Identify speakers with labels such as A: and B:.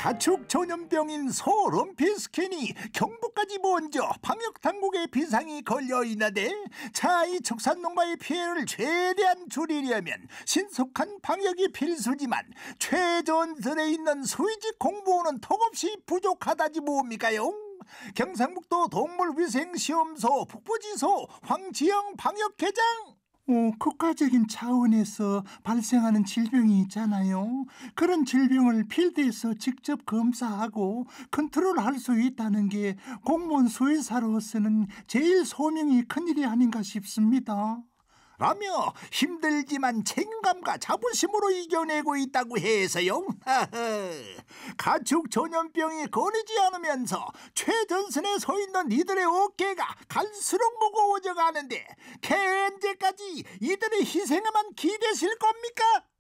A: 가축 전염병인 소름피스킨이 경보까지 먼저 방역 당국의 비상이 걸려 있는데 자이 축산농가의 피해를 최대한 줄이려면 신속한 방역이 필수지만 최전선에 있는 수의직 공무원은 턱없이 부족하다지 뭡니까요? 경상북도 동물위생시험소 북부지소 황지영 방역회장
B: 어, 국가적인 차원에서 발생하는 질병이 있잖아요. 그런 질병을 필드에서 직접 검사하고 컨트롤할 수 있다는 게 공무원 수의사로서는 제일 소명이 큰 일이 아닌가 싶습니다.
A: 라며 힘들지만 책임감과 자부심으로 이겨내고 있다고 해서요. 가축 전염병이 거리지 않으면서 최전선에 서 있는 이들의 어깨가 갈수록 무거워져 가는데 언제까지 이들의 희생에만 기대실 겁니까?